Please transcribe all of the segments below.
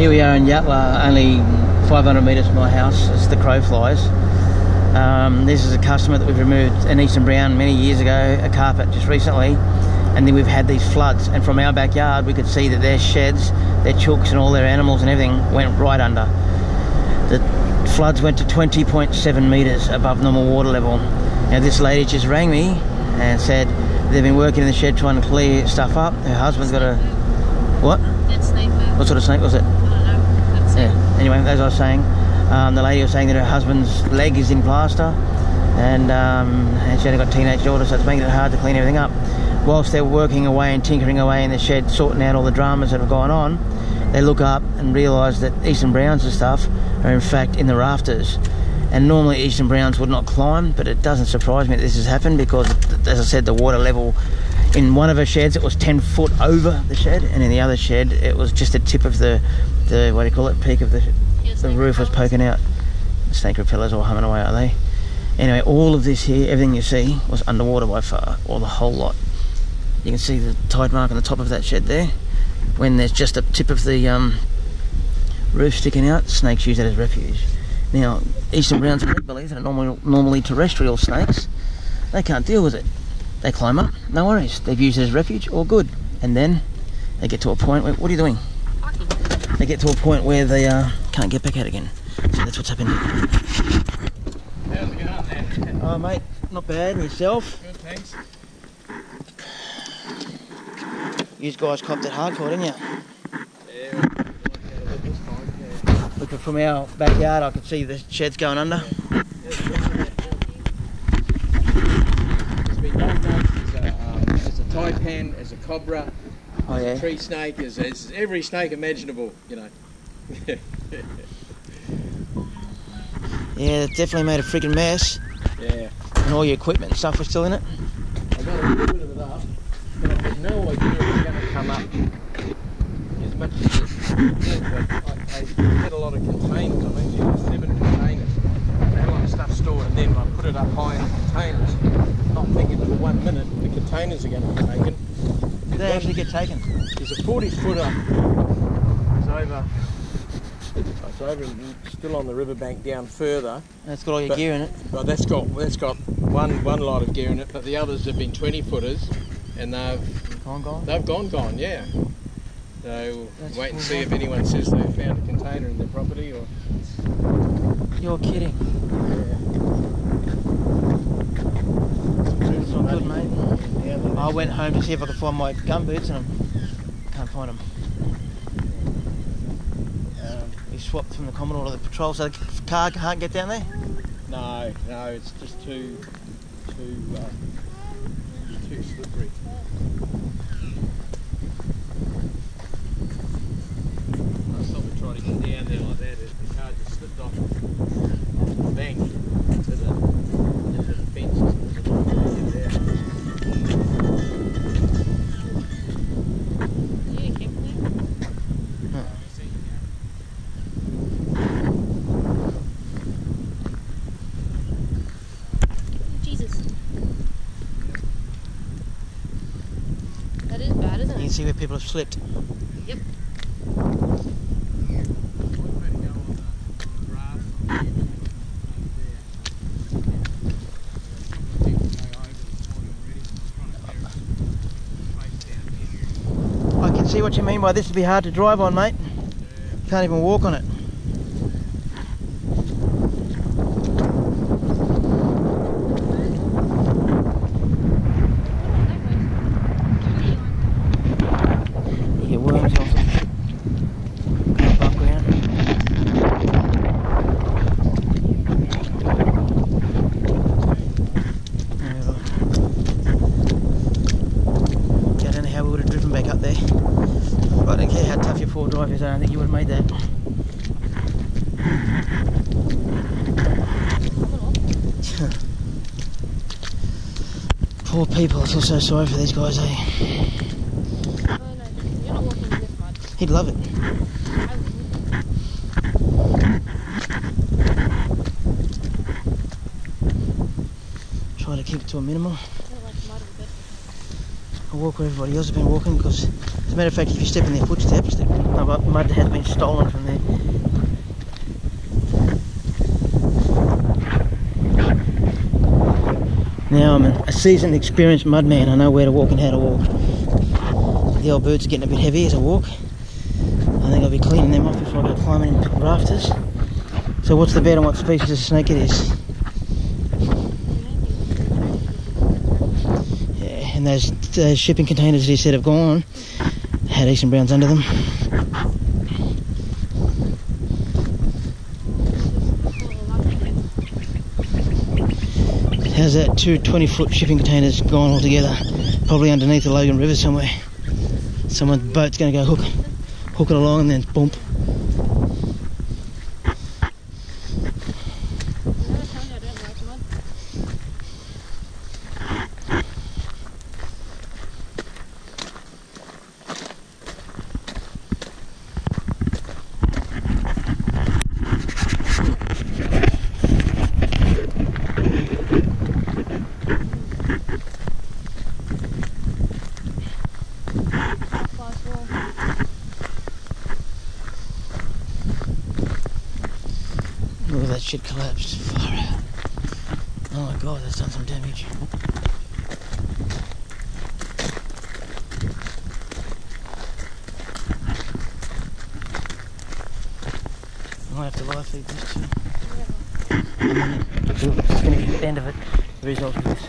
here we are in Yatala, only 500 metres from my house as the crow flies. Um, this is a customer that we've removed in Eastern Brown many years ago, a carpet just recently, and then we've had these floods. And from our backyard, we could see that their sheds, their chooks, and all their animals and everything went right under. The floods went to 20.7 metres above normal water level. Now, this lady just rang me and said they've been working in the shed trying to clear stuff up. Her husband's got a. What? Dead snake. What sort of snake was it? I don't know. That's it. Yeah. Anyway, as I was saying, um, the lady was saying that her husband's leg is in plaster, and um, and she only got teenage daughter, so it's making it hard to clean everything up. Whilst they're working away and tinkering away in the shed, sorting out all the dramas that have gone on, they look up and realise that Eastern Browns and stuff are in fact in the rafters. And normally Eastern Browns would not climb, but it doesn't surprise me that this has happened because, as I said, the water level in one of her sheds it was 10 foot over the shed, and in the other shed it was just the tip of the, the what do you call it, peak of the the roof was poking out. The snake repellers all humming away, are they? Anyway, all of this here, everything you see, was underwater by far, or the whole lot. You can see the tide mark on the top of that shed there. When there's just a tip of the um, roof sticking out, snakes use that as refuge. Now, eastern browns red bellies are normally, normally terrestrial snakes. They can't deal with it. They climb up, no worries. They've used it as refuge, all good. And then they get to a point where, what are you doing? They get to a point where they uh, can't get back out again. So that's what's happened. How's it going, man? Oh, mate, not bad. And yourself? Good, thanks. You guys copped it hardcore, didn't you? Yeah, this time, yeah. Looking from our backyard, I could see the sheds going under. It's been done once. There's a, um, there's a taipan, there's a cobra, Oh, there's yeah. a tree snake, as, there's every snake imaginable, you know. Yeah, it definitely made a freaking mess. yeah. And all your equipment and stuff was still in it. I got a little bit of it up, but I've got no idea if it's going to come up as much as it I, I had a lot of containers. I've actually got seven containers. I had a lot of stuff stored, and then I put it up high in the containers, not thinking for one minute the containers are going to be taken. Did they actually get taken? There's a 40 footer. It's over. It's over, still on the riverbank down further. And it's got all your But- gear in it. Well, that's got that's got one one lot of gear in it, but the others have been 20 footers, and they've Gone, gone. they've gone gone. Yeah. So That's wait and cool, see if anyone says they've found a container in their property or. You're kidding. It's not good, mate. I went home to see if I could find my gum boots and I can't find them. We swapped from the Commodore to the Patrol, so the car can't get down there. no, no, it's just too too uh, too slippery. I thought we tried to get down there like that. The car just slipped off, off the bank into the into the fences. There's a lot of area there. Yeah, carefully. Jesus. That is bad, isn't You can it? See where people have slipped. Yep. I can see what you mean by this would be hard to drive on, mate. Can't even walk on it. You get worms off it. Above ground. There we go. Yeah, I don't know how we would have driven back up there. But I don't care how tough your four drive is, I don't think you would have made that. Poor people, I feel so sorry for these guys, eh? Oh, no. He'd love it. Try to keep it to a minimum. I walk where everybody else has been walking because As a matter of fact, if you step in their footsteps, the mud has been stolen from there. Now I'm a seasoned, experienced mudman. I know where to walk and how to walk. The old birds are getting a bit heavy as I walk. I think I'll be cleaning them off before I go climbing the rafters. So what's the bet on what species of snake it is? Yeah, and those, those shipping containers you said have gone had eastern browns under them. How's that two 20 foot shipping containers gone altogether? Probably underneath the Logan River somewhere. Someone's boat's going to go hook, hook it along and then bump. Never tell you I don't like mud. Fast wall. Look at that shit collapsed. Far out. Oh my god, that's done some damage. I might have to live feed this too. We'll just finish the end of it, the result of this.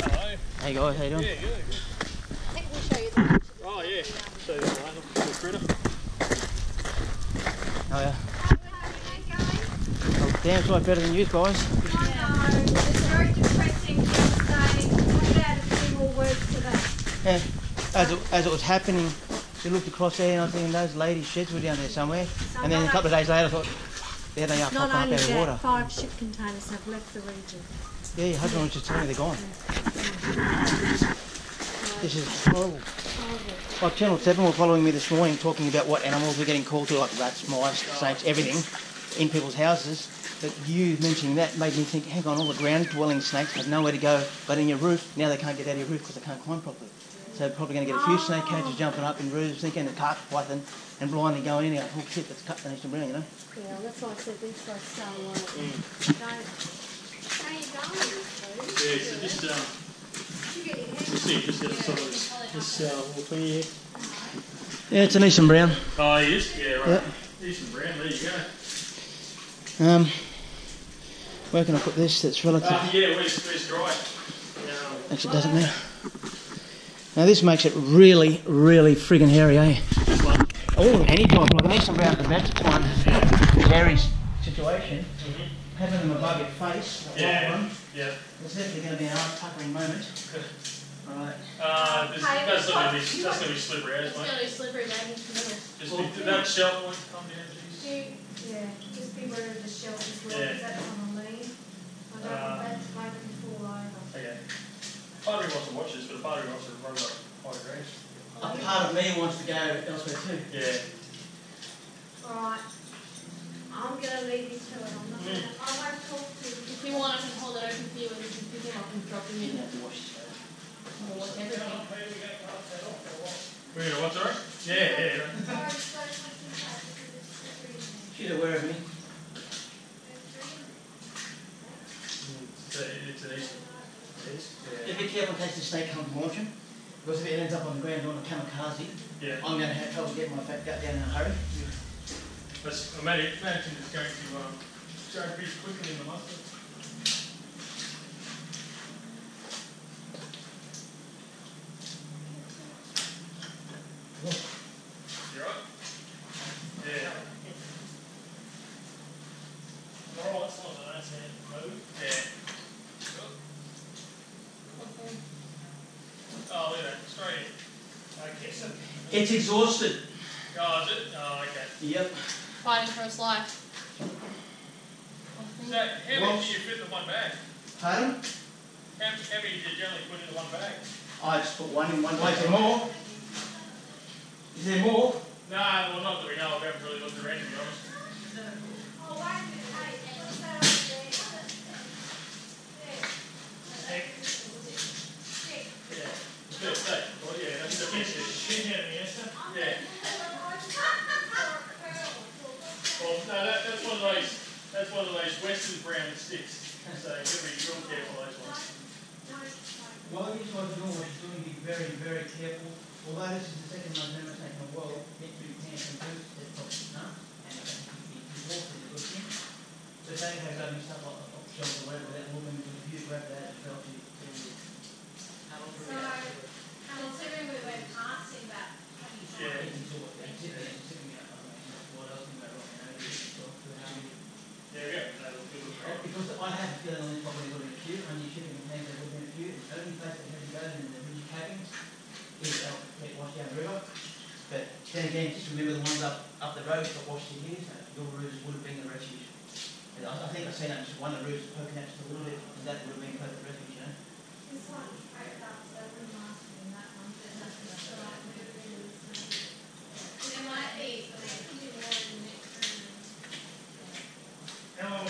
Hello. Hey guys, how you doing? Yeah, good. I think we'll show you the Oh yeah. So. Oh yeah. Oh, damn sight better than you guys. It's a. Yeah. As it, as it was happening, we looked across there and I was thinking those ladies' sheds were down there somewhere. And then a couple of days later I thought, there they are popping up out of the water. five ship containers have left the region. Yeah, your husband was just telling me they're gone. This is horrible. Horrible. Like Channel 7 were following me this morning talking about what animals were getting called to, like rats, mice, snakes, everything, in people's houses. But you mentioning that made me think, hang on, all the ground dwelling snakes have nowhere to go but in your roof. Now they can't get out of your roof because they can't climb properly. So they're probably going to get a few snake cages jumping up in roofs, thinking the carpet python, and blindly going in and going, oh shit, that's cut the next brown, you know? Yeah, that's why I said these guys so well. Mm. Don't. How you going? Yeah, so just, um, Yeah, it's an Eastern Brown. Oh, he is? Yeah, right. Yep. Decent brand, there you go. Um, where can I put this that's relative? Uh, yeah, where's, where's dry? Um, Actually, it doesn't matter. Now this makes it really, really friggin' hairy, eh? Oh, any type, like an Eastern Brown, the best one, hairy situation. Having them above your face, Yeah. one, yeah. there's definitely going to be an arm puckering moment. Alright. Uh, this, that's gonna be, that's gonna be slippery as It's mate. gonna be slippery, man. Just, did that shelf one come down, please? Yeah, just beware of the shelf as well, Yeah. because that's on the lean. I don't Uh, want that to make it fall over. Okay. Part of me wants to watch this, but part of me wants to run like high grades. A part of me wants to go elsewhere too. Yeah. Alright, I'm gonna leave you to it, I'm not Mm. gonna, I won't talk to you. If you want, I can hold it open for you and you can pick him up and drop him in. have to wash this. Or whatever. We're gonna watch it? Yeah, yeah, yeah. Sorry, sorry, I can say it because it's slippery. She's aware of me. It's, a- it's an? Just Yeah. be careful in case the snake comes launching. Because if it ends up on the ground on a kamikaze, Yeah. I'm going to have trouble getting my fat gut down in a hurry. Let's imagine, imagine it's going to, um, go pretty quickly in the mustard. You right? Yeah. Alright, that's not a nice hand move. Yeah. Oh, look at that, straight in. Okay, so. It's exhausted. Oh, is it? Oh, okay. Yep. Fighting for his life. So, how many Well- do you fit in one bag? Pardon? How, how many do you generally put into one bag? I just put one in one place. Is there more? Is there more? No, well, not that we know of. We haven't really looked around, to be honest. That's one of those western brown sticks, so you gotta be real careful those ones. Well, you just what you're doing be very, very careful. Although this is the second most ever taken in the world, it through pants and boots, there's probably none. And you can walk in good thing. They have done stuff like the pop whatever, that woman with the wrap that felt you. How long for what she is, your ruse would have been the refuge. I, I think I say that just one of the ruse poking out just a little bit, and that would have been perfect refuge, you know? This one, right about seven that one, move and it might be, but more. Hello,